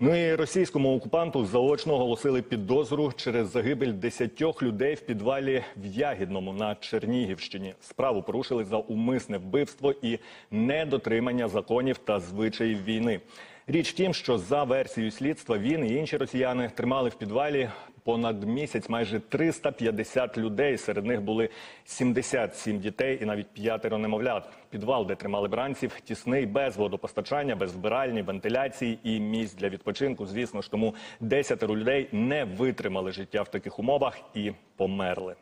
Ну і російському окупанту заочно оголосили підозру через загибель десятьох людей в підвалі в Ягідному на Чернігівщині. Справу порушили за умисне вбивство і недотримання законів та звичаїв війни. Річ тім, що за версією слідства він і інші росіяни тримали в підвалі понад місяць майже 350 людей. Серед них були 77 дітей і навіть п'ятеро немовлят. Підвал, де тримали бранців, тісний без водопостачання, без вбиральні, вентиляції і місць для відпочинку. Звісно ж, тому десятеро людей не витримали життя в таких умовах і померли.